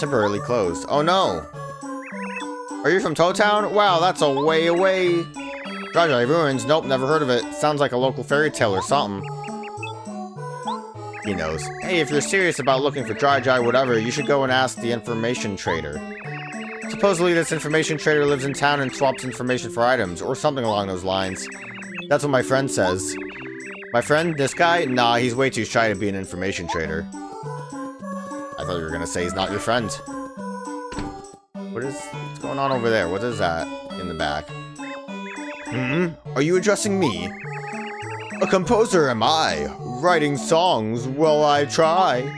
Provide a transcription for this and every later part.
Temporarily closed. Oh no! Are you from Toad Town? Wow, that's a way away. Dry Dry Ruins? Nope, never heard of it. Sounds like a local fairy tale or something. He knows. Hey, if you're serious about looking for Dry Dry whatever, you should go and ask the information trader. Supposedly this information trader lives in town and swaps information for items, or something along those lines. That's what my friend says. My friend, this guy? Nah, he's way too shy to be an information trader. I thought you were gonna say he's not your friend. What is what's going on over there? What is that in the back? Hmm? Are you addressing me? A composer am I. Writing songs, will I try?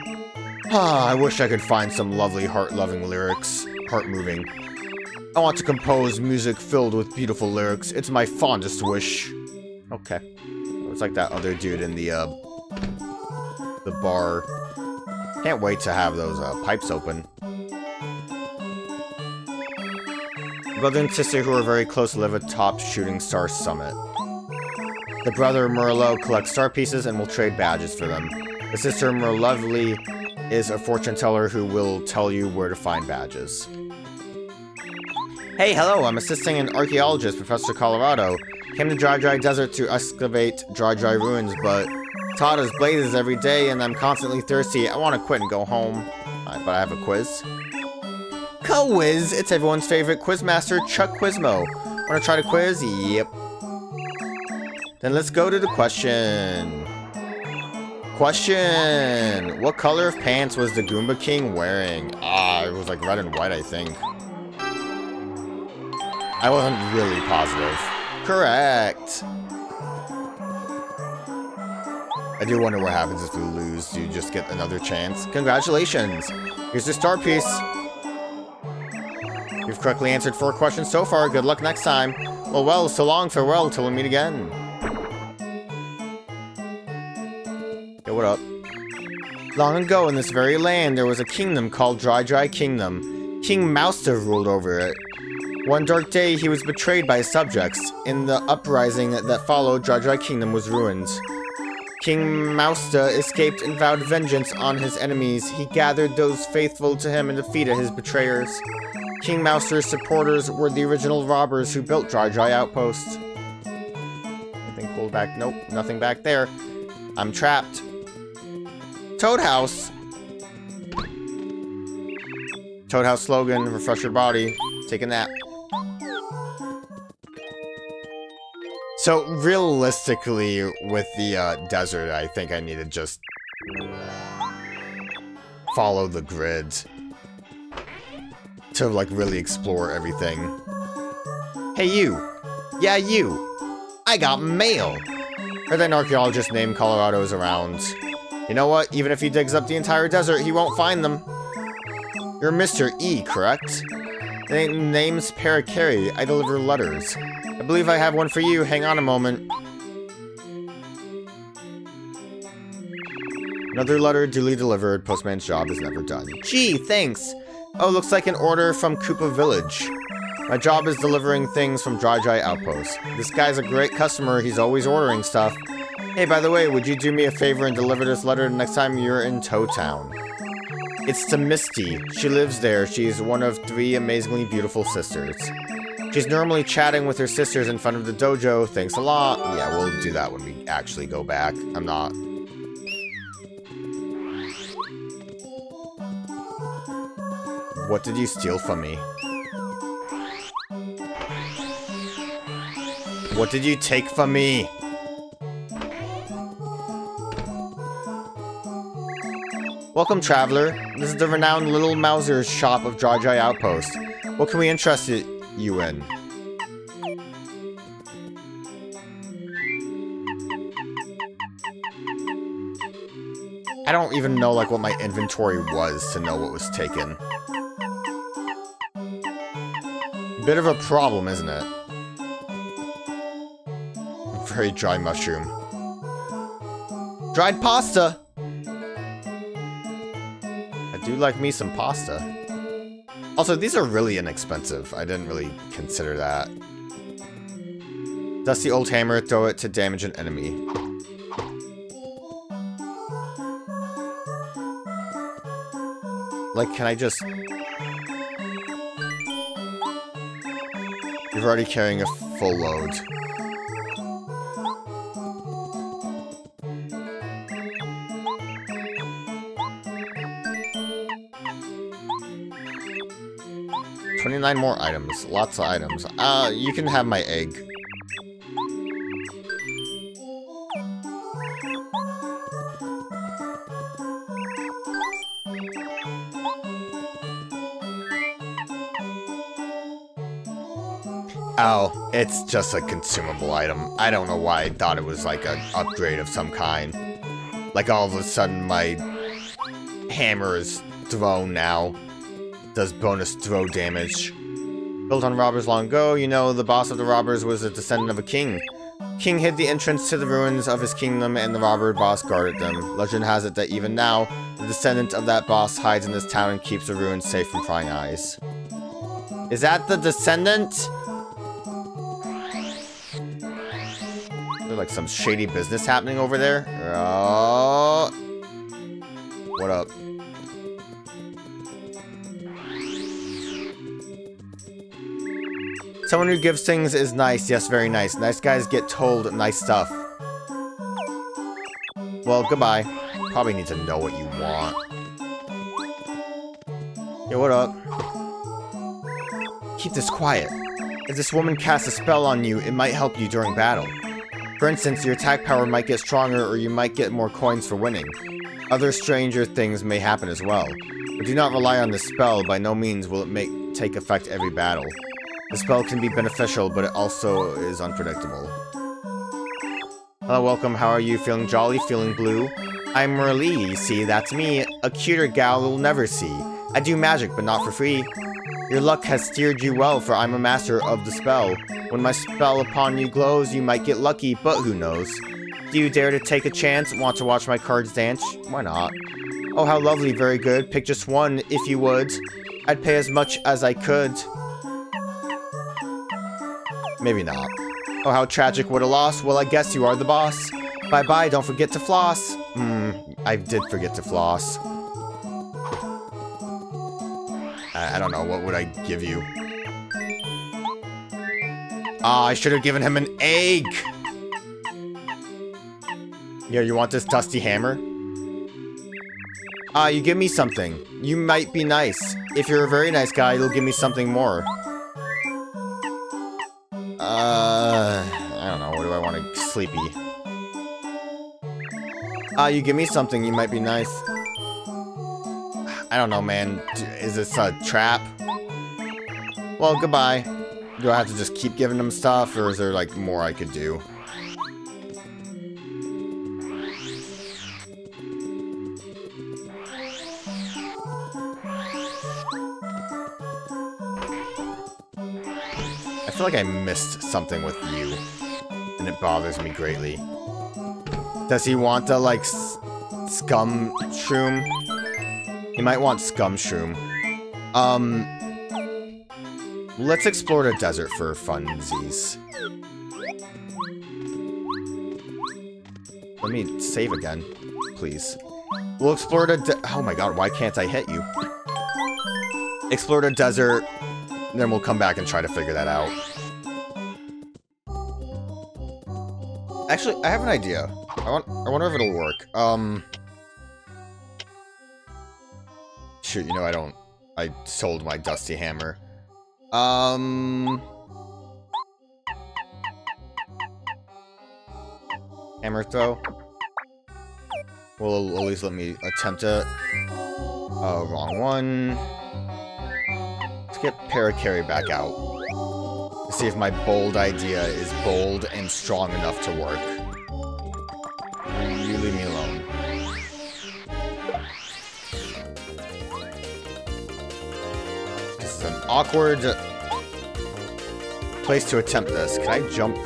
Ah, I wish I could find some lovely heart-loving lyrics. Heart-moving. I want to compose music filled with beautiful lyrics. It's my fondest wish. Okay. It's like that other dude in the, uh, the bar. Can't wait to have those, uh, pipes open. Brother and sister who are very close live atop Shooting Star Summit. The brother Merlow collects star pieces and will trade badges for them. The sister Merluvlee is a fortune teller who will tell you where to find badges. Hey, hello, I'm assisting an archaeologist, Professor Kolorado. Came to Dry Dry Desert to excavate Dry Dry ruins, but Todd has blazes every day and I'm constantly thirsty. I want to quit and go home. Uh, but I have a quiz. Quiz! It's everyone's favorite quizmaster, Chuck Quizmo. Wanna try the quiz? Yep. Then let's go to the question. Question! What color of pants was the Goomba King wearing? Ah, it was like red and white, I think. I wasn't really positive. Correct! I do wonder what happens if we lose. Do you just get another chance? Congratulations! Here's the star piece. You've correctly answered four questions so far. Good luck next time. Well, well, so long, farewell, till we meet again. Yo, what up? Long ago in this very land, there was a kingdom called Dry Dry Kingdom. King Mousta ruled over it. One dark day, he was betrayed by his subjects. In the uprising that followed, Dry Dry Kingdom was ruined. King Mousta escaped and vowed vengeance on his enemies. He gathered those faithful to him and defeated his betrayers. King Mousta's supporters were the original robbers who built Dry Dry Outpost. Nothing cool back? Nope, nothing back there. I'm trapped. Toad House. Toad House slogan, refresh your body. Take a nap. So, realistically, with the uh, desert, I think I need to just follow the grid to, like, really explore everything. Hey, you! Yeah, you! I got mail! Heard that an archaeologist named Kolorado is around. You know what? Even if he digs up the entire desert, he won't find them. You're Mr. E, correct? Name's Parakarry. I deliver letters. I believe I have one for you. Hang on a moment. Another letter duly delivered. Postman's job is never done. Gee, thanks. Oh, looks like an order from Koopa Village. My job is delivering things from Dry Dry Outpost. This guy's a great customer. He's always ordering stuff. Hey, by the way, would you do me a favor and deliver this letter next time you're in Toad Town? It's to Misty. She lives there. She's one of three amazingly beautiful sisters. She's normally chatting with her sisters in front of the dojo. Thanks a lot. Yeah, we'll do that when we actually go back. I'm not... What did you steal from me? What did you take from me? Welcome, traveler. This is the renowned Little Mouser's shop of Dry Dry Outpost. What can we interest you in? I don't even know like what my inventory was to know what was taken. Bit of a problem, isn't it? Very dry mushroom. Dried pasta! like me some pasta. Also, these are really inexpensive. I didn't really consider that. Dusty old hammer, throw it to damage an enemy. Like, can I just... You're already carrying a full load. More items. Lots of items. Uh, you can have my egg. Oh, it's just a consumable item. I don't know why I thought it was like an upgrade of some kind. Like all of a sudden my hammer is thrown now. Does bonus throw damage. Built on robbers long ago, you know the boss of the robbers was a descendant of a king. King hid the entrance to the ruins of his kingdom and the robber boss guarded them. Legend has it that even now, the descendant of that boss hides in this town and keeps the ruins safe from prying eyes. Is that the descendant? There like some shady business happening over there. Oh. What up? Someone who gives things is nice. Yes, very nice. Nice guys get told nice stuff. Well, goodbye. Probably need to know what you want. Yo, what up? Keep this quiet. If this woman casts a spell on you, it might help you during battle. For instance, your attack power might get stronger or you might get more coins for winning. Other stranger things may happen as well. But do not rely on this spell, by no means will it make take effect every battle. The spell can be beneficial, but it also is unpredictable. Hello, welcome, how are you? Feeling jolly? Feeling blue? I'm Merlee, see, that's me, a cuter gal you'll never see. I do magic, but not for free. Your luck has steered you well, for I'm a master of the spell. When my spell upon you glows, you might get lucky, but who knows? Do you dare to take a chance? Want to watch my cards dance? Why not? Oh, how lovely, very good. Pick just one, if you would. I'd pay as much as I could. Maybe not. Oh, how tragic, what a loss. Well, I guess you are the boss. Bye-bye, don't forget to floss. Hmm, I did forget to floss. I, I don't know, what would I give you? Ah, oh, I should have given him an egg! Yeah, you want this dusty hammer? Ah, uh, you give me something. You might be nice. If you're a very nice guy, you'll give me something more. Uh, I don't know. What do I want to... Sleepy. Ah, uh, you give me something. You might be nice. I don't know, man. Is this a trap? Well, goodbye. Do I have to just keep giving them stuff, or is there, like, more I could do? Feel like I missed something with you, and it bothers me greatly. Does he want the, like, scum shroom? He might want scum shroom. Um, Let's explore the desert for funsies. Let me save again, please. We'll explore the Oh my god, why can't I hit you? Explore the desert, then we'll come back and try to figure that out. Actually, I have an idea. I want I wonder if it'll work. Um Shoot, you know I don't I sold my dusty hammer. Um... Hammer throw. Will at least let me attempt it. Uh, wrong one. Let's get Parakarry back out. See if my bold idea is bold and strong enough to work. You leave me alone. This is an awkward place to attempt this. Can I jump?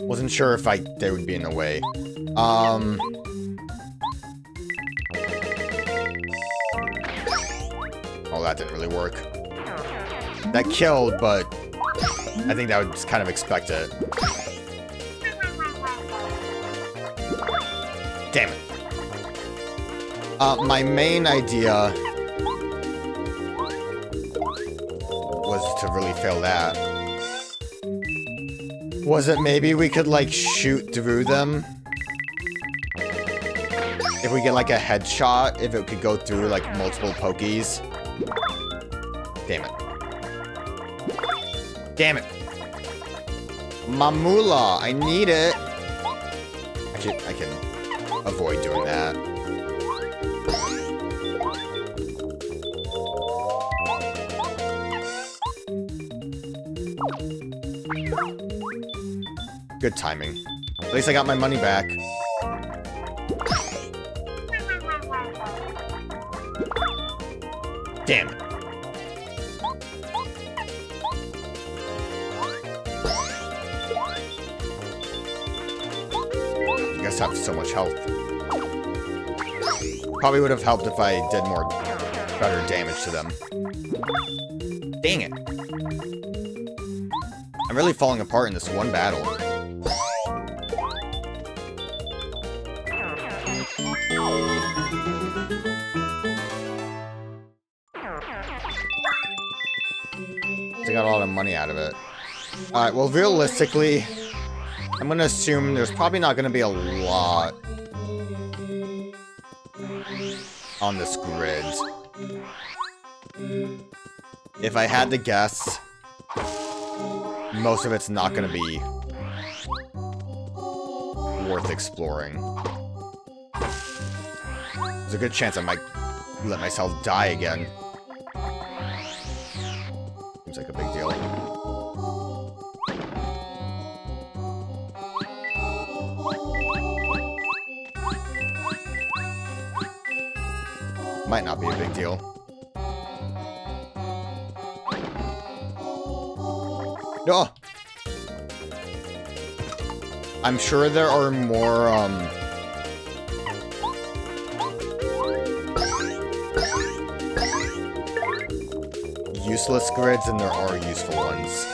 Wasn't sure if I they would be in the way. Um. that didn't really work. That killed, but I think that was kind of expect it. Damn it. Uh, my main idea was to really fail that. Was it maybe we could, like, shoot through them? If we get, like, a headshot, if it could go through, like, multiple pokies. Damn it. Damn it. Mamula, I need it. Actually, I can avoid doing that. Good timing. At least I got my money back. Damn have so much health. Probably would have helped if I did more better damage to them. Dang it. I'm really falling apart in this one battle. I got a lot of money out of it. Alright, well, realistically, I'm gonna assume there's probably not gonna be a lot on this grid. If I had to guess, most of it's not gonna be worth exploring. There's a good chance I might let myself die again. Seems like a big Might not be a big deal. No! I'm sure there are more, um... Useless grids than there are useful ones.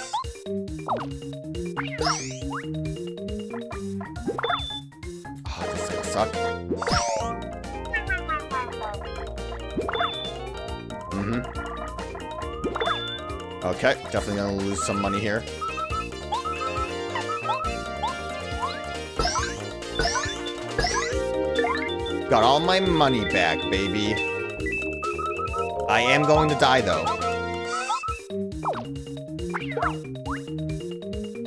Oh, this is suck. Okay, definitely gonna lose some money here. Got all my money back, baby. I am going to die, though.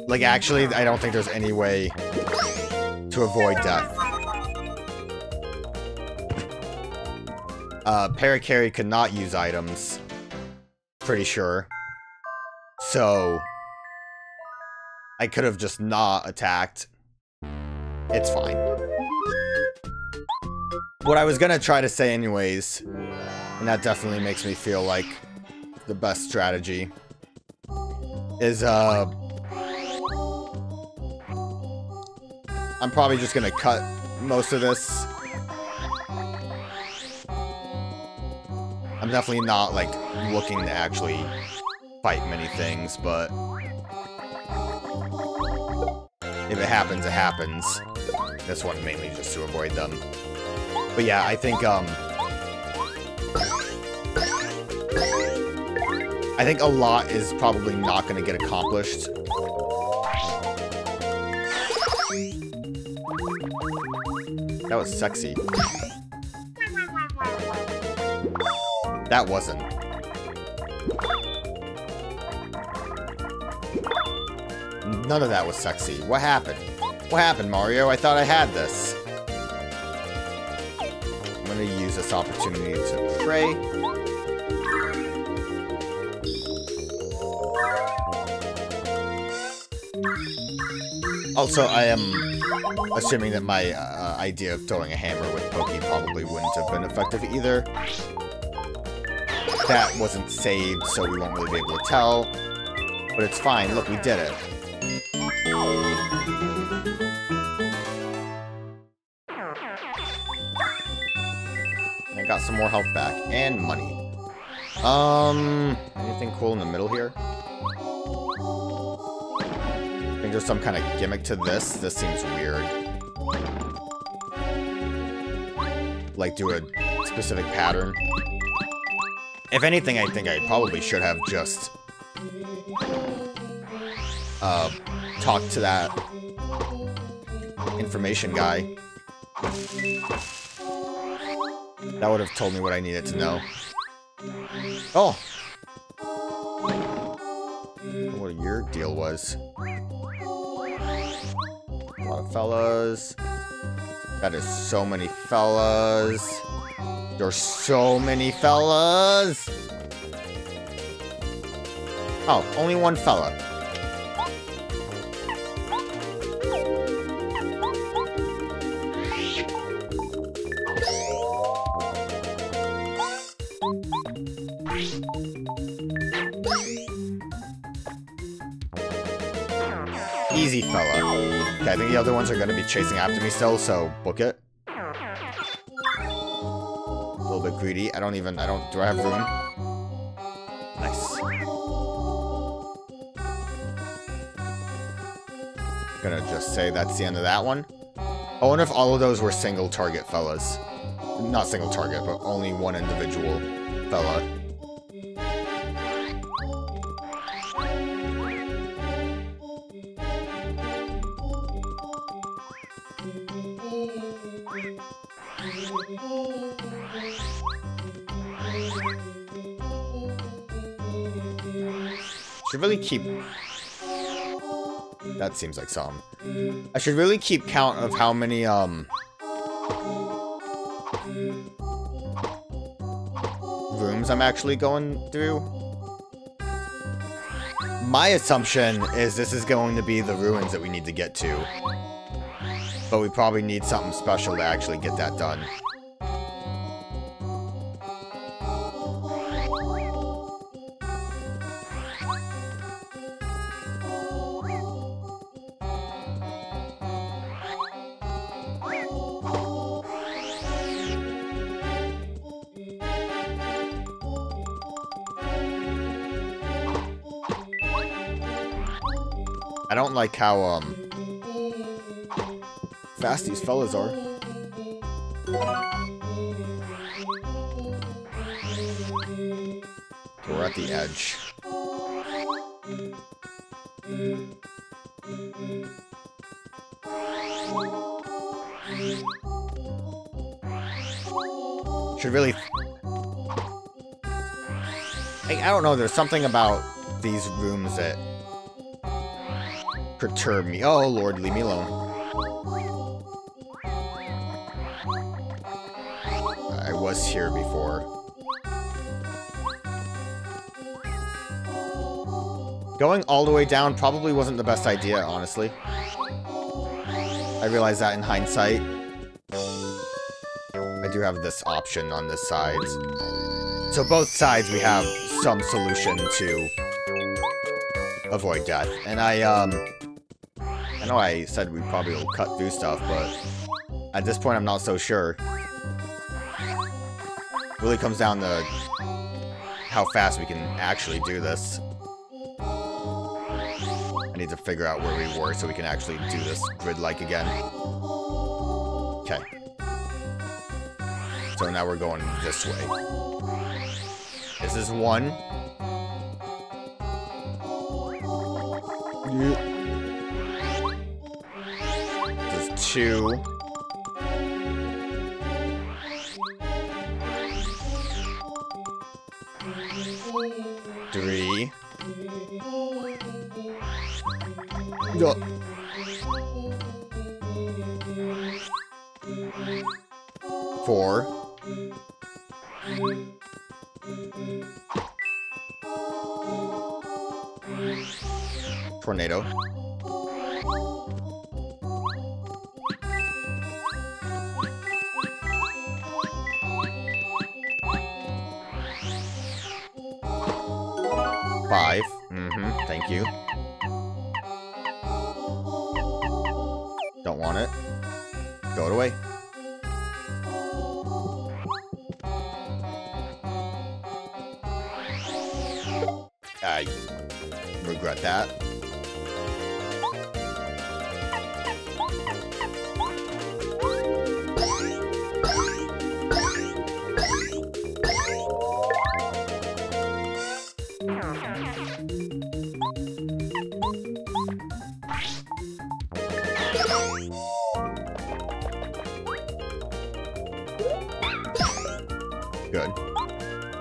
Like, actually, I don't think there's any way to avoid death. Uh, Parakarry could not use items. Pretty sure. So... I could have just not attacked. It's fine. What I was gonna try to say anyways, and that definitely makes me feel like the best strategy, is, uh... I'm probably just gonna cut most of this. I'm definitely not, like, looking to actually fight many things, but... If it happens, it happens. This one mainly just to avoid them. But yeah, I think, um... I think a lot is probably not going to get accomplished. That was sexy. That wasn't. None of that was sexy. What happened? What happened, Mario? I thought I had this. I'm gonna use this opportunity to pray. Also, I am assuming that my uh, idea of throwing a hammer with Pokey probably wouldn't have been effective either. That wasn't saved, so we won't really be able to tell. But it's fine. Look, we did it. Got some more health back. And money. Um, anything cool in the middle here? I think there's some kind of gimmick to this. This seems weird. Like, do a specific pattern. If anything, I think I probably should have just uh, talked to that information guy. That would have told me what I needed to know. Oh! What your deal was. A lot of fellas. That is so many fellas. There's so many fellas. Oh, only one fella. Easy fella. Okay, I think the other ones are to be chasing after me still, so book it. A little bit greedy. I don't even, I don't, do I have room? Nice. Gonna just say that's the end of that one. I wonder if all of those were single target fellas. Not single target, but only one individual fella. Keep... That seems like some. I should really keep count of how many, um... Rooms I'm actually going through. My assumption is this is going to be the ruins that we need to get to. But we probably need something special to actually get that done. Like how, um, fast these fellas are. We're at the edge. Should really... I, I don't know, there's something about these rooms that perturb me. Oh, Lord, leave me alone. I was here before. Going all the way down probably wasn't the best idea, honestly. I realize that in hindsight. I do have this option on this side. So both sides we have some solution to avoid death. And I, um... I know I said we probably will cut through stuff, but at this point I'm not so sure. Really comes down to how fast we can actually do this. I need to figure out where we were so we can actually do this grid-like again. Okay. So now we're going this way. This is one. This two. Three. Yeah. Four.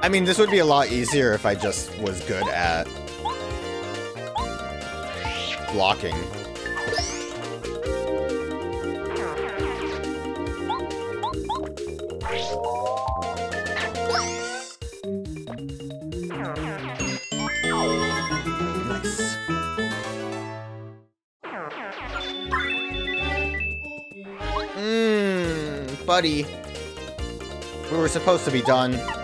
I mean, this would be a lot easier if I just was good at blocking. Mmm, buddy. We were supposed to be done.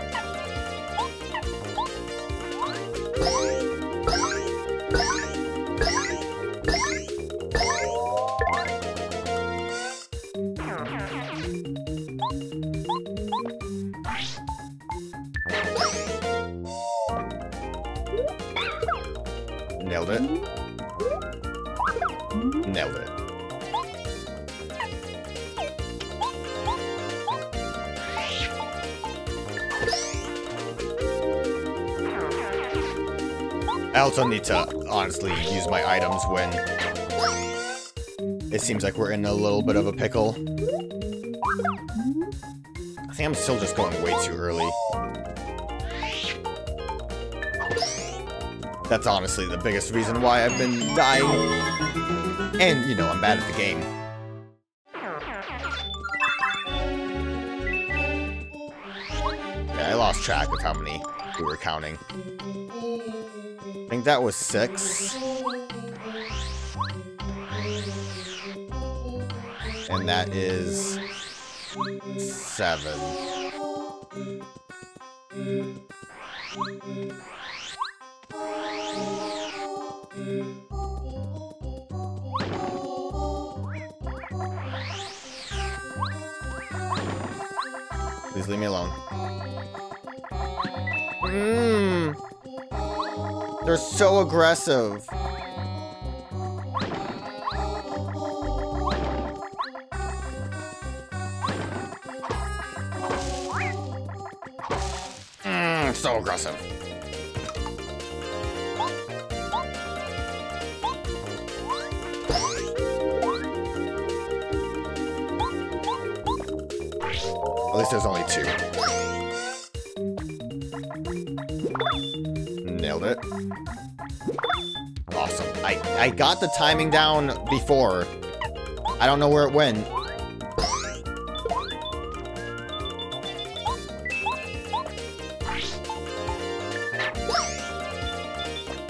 Also need to honestly use my items when it seems like we're in a little bit of a pickle. I think I'm still just going way too early. That's honestly the biggest reason why I've been dying. And, you know, I'm bad at the game. Yeah, I lost track of how many we were counting. I think that was six. And that is seven. Please leave me alone. They're so aggressive. Mmm, so aggressive. At least there's only two. Awesome. I, I got the timing down before. I don't know where it went.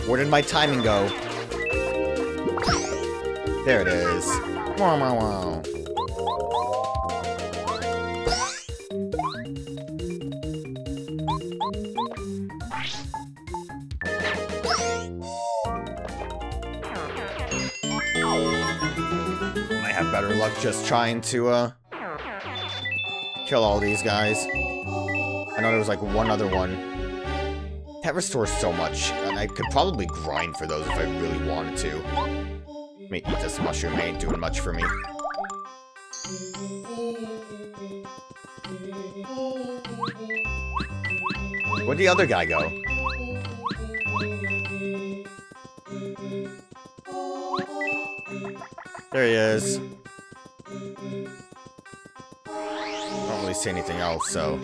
Where did my timing go? There it is. Wow, wow, wow. Just trying to, uh, kill all these guys. I know there was like one other one. That restores so much, and I could probably grind for those if I really wanted to. Let me eat this mushroom, it ain't doing much for me. Where'd the other guy go? There he is. Really see anything else, so...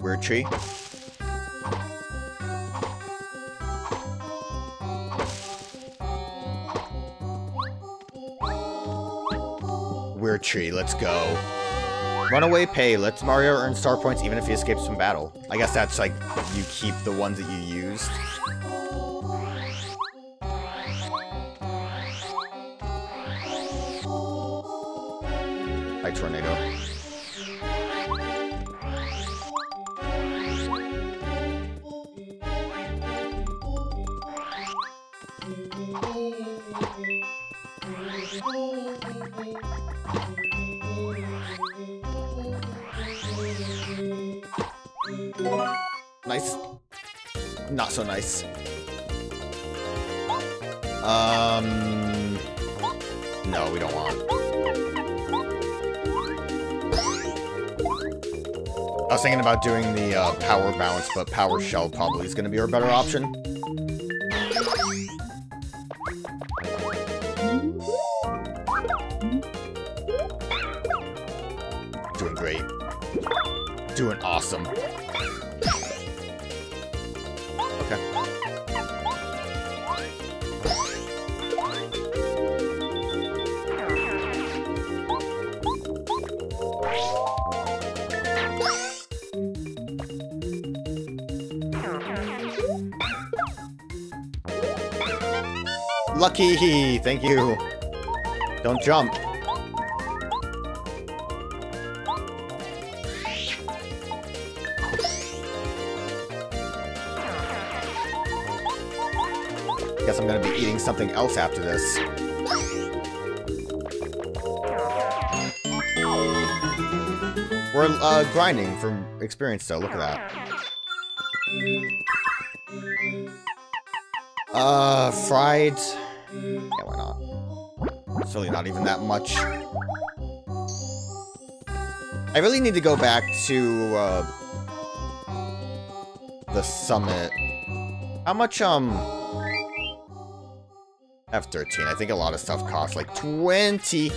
Weird tree. Weird tree, let's go. Runaway pay lets Mario earn star points even if he escapes from battle. I guess that's like, you keep the ones that you used. Tornado. Nice. Not so nice. Um... No, we don't want. I was thinking about doing the uh, power bounce, but power shell probably is going to be our better option. Doing great. Doing awesome. Lucky! Thank you. Don't jump. Guess I'm gonna be eating something else after this. We're uh, grinding from experience, though. Look at that. Uh, fried. It's really not even that much. I really need to go back to uh, the summit. How much um F13? I think a lot of stuff costs like 20.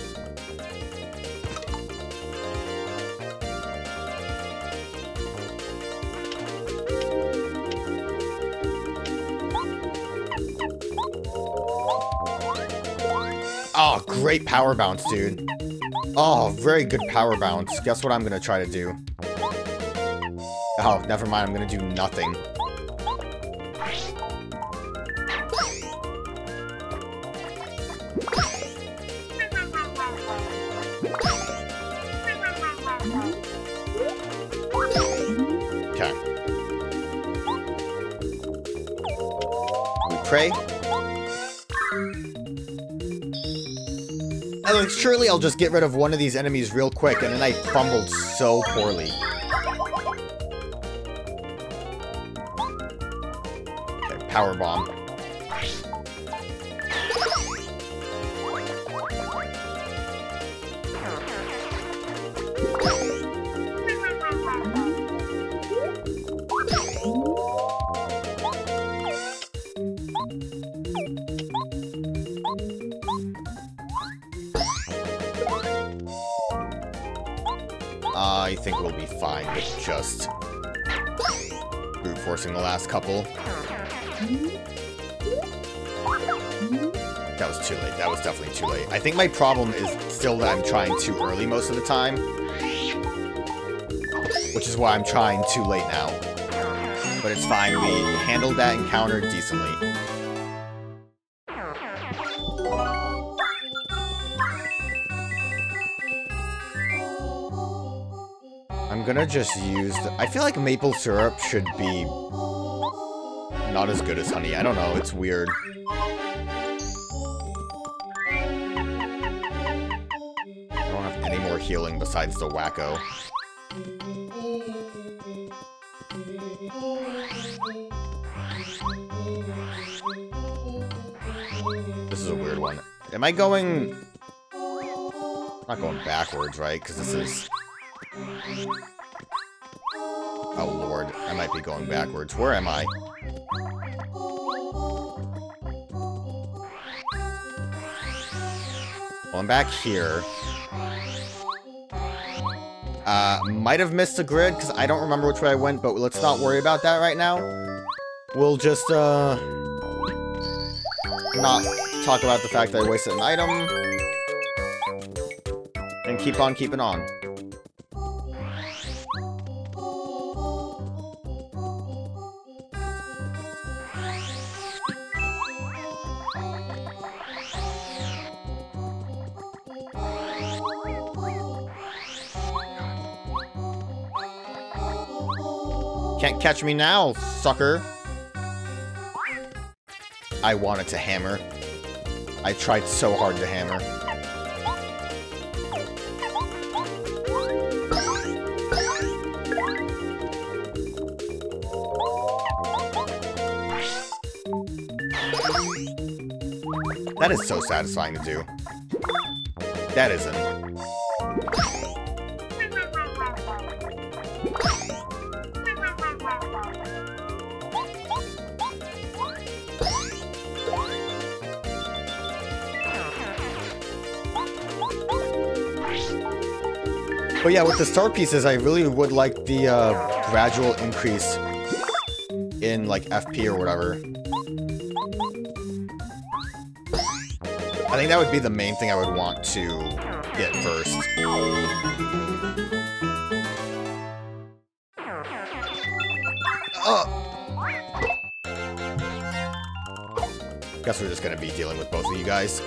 Great power bounce, dude. Oh, very good power bounce. Guess what I'm gonna try to do? Oh, never mind. I'm gonna do nothing. Okay. We pray. Like, surely I'll just get rid of one of these enemies real quick, and then I fumbled so poorly. Okay, power bomb. Couple. That was too late. That was definitely too late. I think my problem is still that I'm trying too early most of the time. Which is why I'm trying too late now. But it's fine. We handled that encounter decently. I'm gonna just use... The, I feel like maple syrup should be not as good as honey. I don't know. It's weird. I don't have any more healing besides the Whacka. This is a weird one. Am I going... I'm not going backwards, right? Because this is... Oh lord, I might be going backwards. Where am I? I'm back here. Uh, might have missed the grid, because I don't remember which way I went, but let's not worry about that right now. We'll just, uh... Not talk about the fact that I wasted an item. And keep on keeping on. Can't catch me now, sucker. I wanted to hammer. I tried so hard to hammer. That is so satisfying to do. That isn't. But yeah, with the star pieces, I really would like the, uh, gradual increase in like FP or whatever. I think that would be the main thing I would want to get first. Oh! Guess we're just gonna be dealing with both of you guys.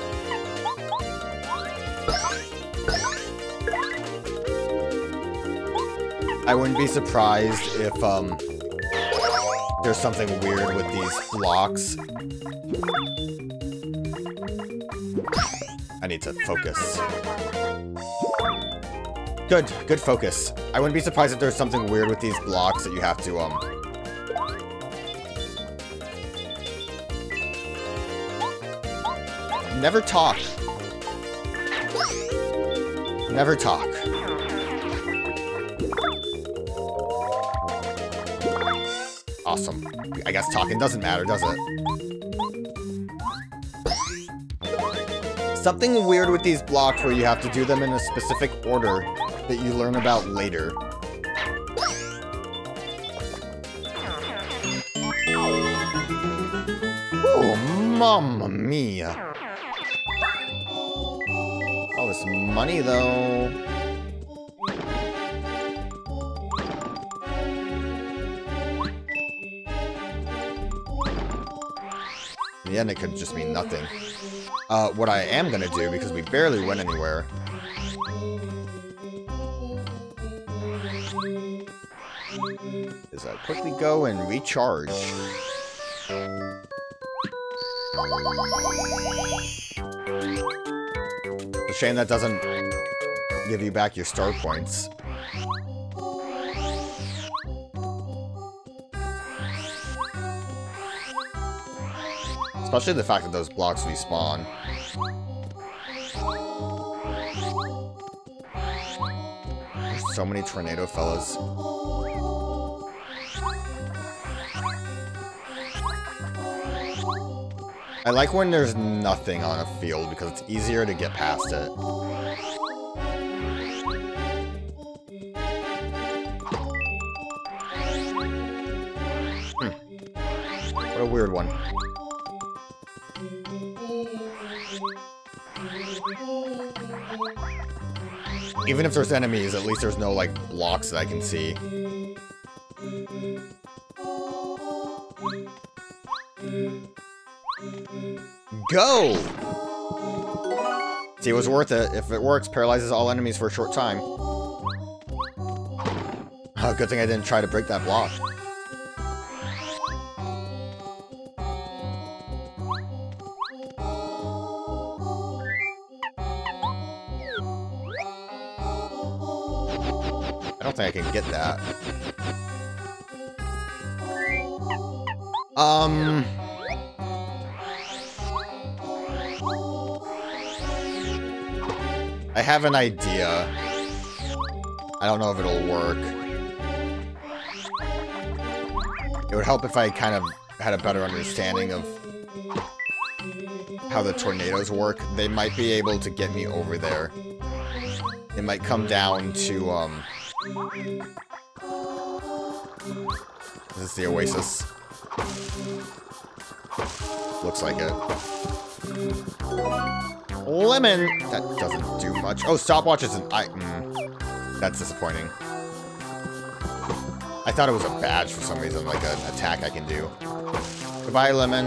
I wouldn't be surprised if, um, there's something weird with these blocks. I need to focus. Good, good focus. I wouldn't be surprised if there's something weird with these blocks that you have to, um... Never talk. Never talk. Awesome. I guess talking doesn't matter, does it? Something weird with these blocks where you have to do them in a specific order that you learn about later. Oh, mamma mia. All this money, though. End, it could just mean nothing. Uh, what I am gonna do, because we barely went anywhere... Is I quickly go and recharge. It's a shame that doesn't give you back your star points. Especially the fact that those blocks respawn. There's so many tornado fellas. I like when there's nothing on a field because it's easier to get past it. Hmm. What a weird one. Even if there's enemies, at least there's no, like, blocks that I can see. Go! See, it was worth it. If it works, paralyzes all enemies for a short time. Uh, good thing I didn't try to break that block. I can get that. Um... I have an idea. I don't know if it'll work. It would help if I kind of had a better understanding of how the tornadoes work. They might be able to get me over there. It might come down to, um... This is the Oasis? Looks like it. Lemon! That doesn't do much. Oh, stopwatch isn't... I, mm, that's disappointing. I thought it was a badge for some reason, like an attack I can do. Goodbye, Lemon.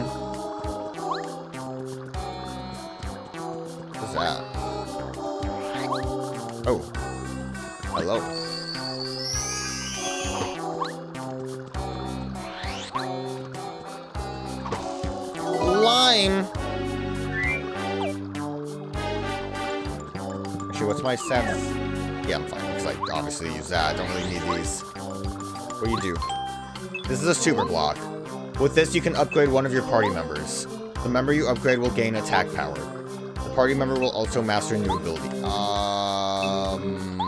My? Yeah, I'm fine, because I obviously use that. I don't really need these. What do you do? This is a super block. With this, you can upgrade one of your party members. The member you upgrade will gain attack power. The party member will also master a new ability. Um...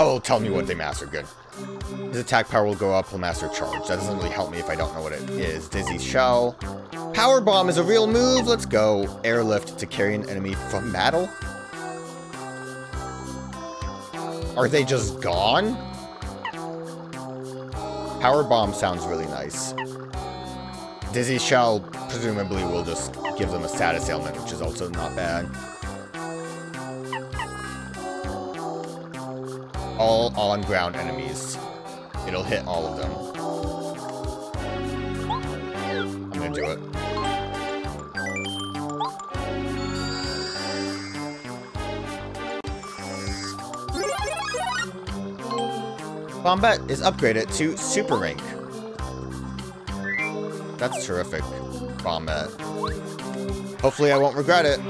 Oh, tell me what they master. Good. His attack power will go up, he'll master charge. That doesn't really help me if I don't know what it is. Dizzy Shell. Power Bomb is a real move. Let's go. Airlift to carry an enemy from battle. Are they just gone? Power Bomb sounds really nice. Dizzy Shell presumably will just give them a status ailment, which is also not bad. All on-ground enemies. It'll hit all of them. Bombette is upgraded to Super Rank. That's terrific, Bombette. Hopefully I won't regret it.